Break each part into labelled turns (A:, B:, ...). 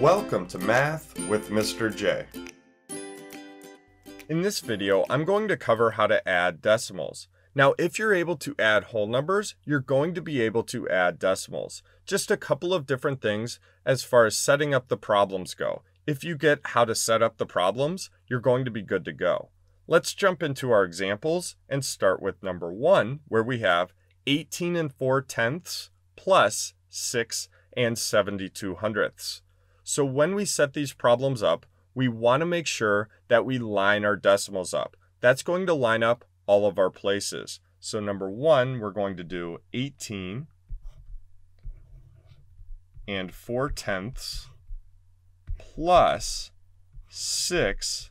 A: Welcome to Math with Mr. J. In this video, I'm going to cover how to add decimals. Now, if you're able to add whole numbers, you're going to be able to add decimals. Just a couple of different things as far as setting up the problems go. If you get how to set up the problems, you're going to be good to go. Let's jump into our examples and start with number one, where we have 18 and 4 tenths plus 6 and 72 hundredths. So when we set these problems up, we want to make sure that we line our decimals up. That's going to line up all of our places. So number one, we're going to do 18 and 4 tenths plus 6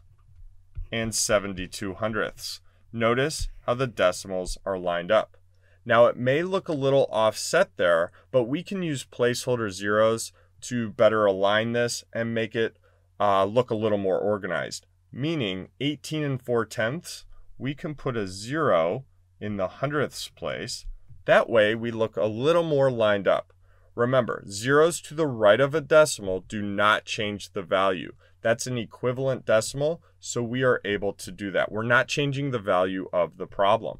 A: and 72 hundredths. Notice how the decimals are lined up. Now it may look a little offset there, but we can use placeholder zeros to better align this and make it uh, look a little more organized. Meaning 18 and 4 tenths, we can put a zero in the hundredths place. That way we look a little more lined up. Remember, zeros to the right of a decimal do not change the value. That's an equivalent decimal, so we are able to do that. We're not changing the value of the problem.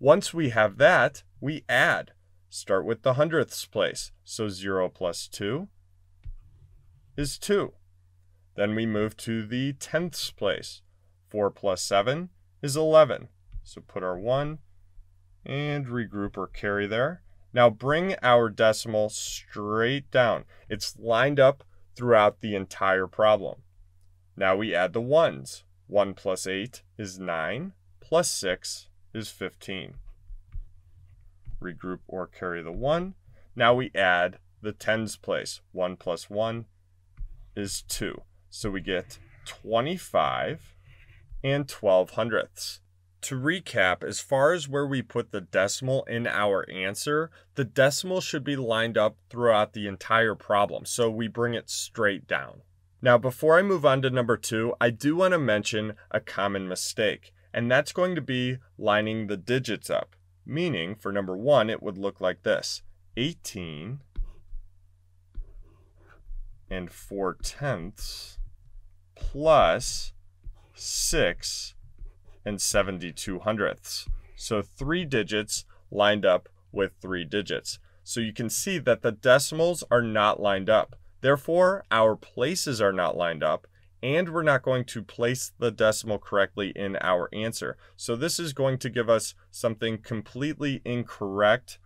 A: Once we have that, we add. Start with the hundredths place. So 0 plus 2 is 2. Then we move to the tenths place. 4 plus 7 is 11. So put our 1 and regroup or carry there. Now bring our decimal straight down. It's lined up throughout the entire problem. Now we add the ones. 1 plus 8 is 9, plus 6 is 15. Regroup or carry the 1. Now we add the tens place. 1 plus 1 is 2. So we get 25 and 12 hundredths. To recap, as far as where we put the decimal in our answer, the decimal should be lined up throughout the entire problem, so we bring it straight down. Now, before I move on to number two, I do want to mention a common mistake, and that's going to be lining the digits up. Meaning, for number one, it would look like this 18 and 4 tenths plus 6 and 72 hundredths. So three digits lined up with three digits. So you can see that the decimals are not lined up. Therefore, our places are not lined up, and we're not going to place the decimal correctly in our answer. So this is going to give us something completely incorrect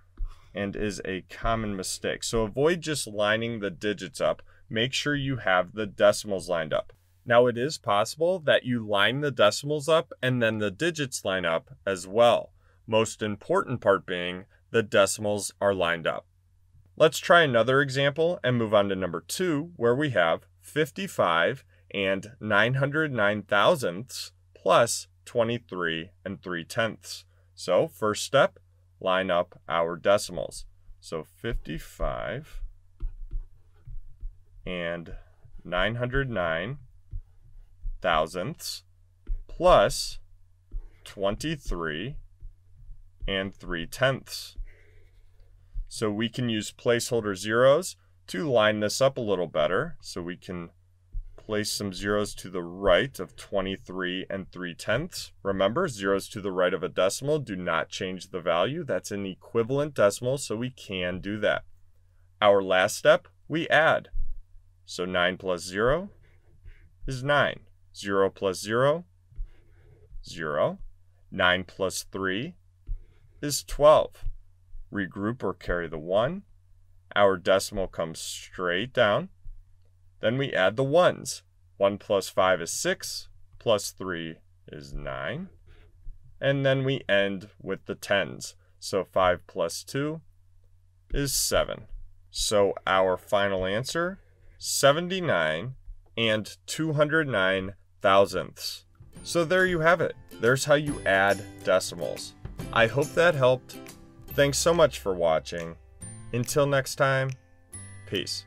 A: and is a common mistake. So avoid just lining the digits up. Make sure you have the decimals lined up. Now it is possible that you line the decimals up and then the digits line up as well. Most important part being the decimals are lined up. Let's try another example and move on to number two where we have 55 and 909 thousandths plus 23 and 3 tenths. So first step, line up our decimals. So 55 and 909 thousandths plus 23 and 3 tenths. So we can use placeholder zeros to line this up a little better. So we can place some zeros to the right of 23 and 3 tenths. Remember, zeros to the right of a decimal do not change the value. That's an equivalent decimal, so we can do that. Our last step, we add. So 9 plus 0 is 9. 0 plus 0, 0. 9 plus 3 is 12. Regroup or carry the 1. Our decimal comes straight down. Then we add the 1s. 1 plus 5 is 6, plus 3 is 9. And then we end with the 10s. So 5 plus 2 is 7. So our final answer, 79 and 209 thousandths. So there you have it. There's how you add decimals. I hope that helped. Thanks so much for watching. Until next time, peace.